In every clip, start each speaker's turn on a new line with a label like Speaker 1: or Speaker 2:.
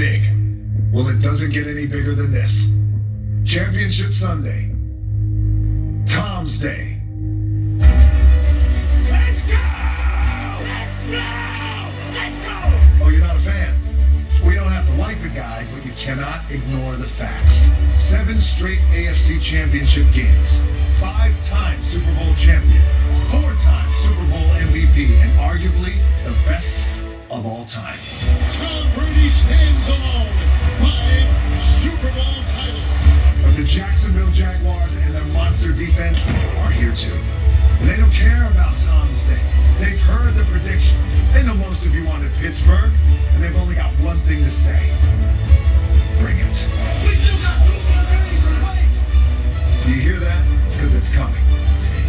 Speaker 1: big. Well, it doesn't get any bigger than this. Championship Sunday. Tom's Day.
Speaker 2: Let's go! Let's go! Let's go!
Speaker 1: Oh, you're not a fan? You don't have to like the guy, but you cannot ignore the facts. Seven straight AFC Championship games. Five-time Super Bowl champion. Four-time Super Bowl MVP, and arguably the best of all time.
Speaker 2: Brady stands alone. Five Super Bowl titles.
Speaker 1: But the Jacksonville Jaguars and their monster defense are here too. And they don't care about Tom's Day. They've heard the predictions. They know most of you wanted Pittsburgh, and they've only got one thing to say. Bring it.
Speaker 2: We still got two more days to wait.
Speaker 1: Do you hear that? Because it's coming.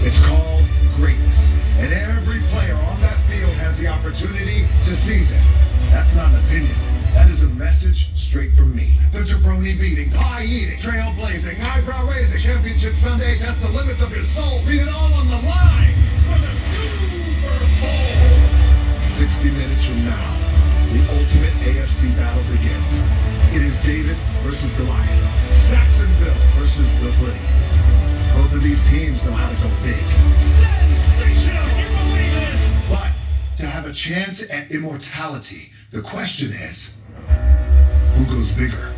Speaker 1: It's called greatness. And every player on that field has the opportunity to seize it. That's not an opinion. That is a message straight from me. The jabroni beating, pie eating, trailblazing, eyebrow raising, championship Sunday, test the limits of your soul. Leave it all on the line for the Super Bowl. 60 minutes from now, the ultimate AFC battle begins. It is David versus Goliath. Sacksonville versus the Hoodie. Both of these teams know how to go big.
Speaker 2: Sensational! Can you believe this?
Speaker 1: But to have a chance at immortality, the question is, who goes bigger?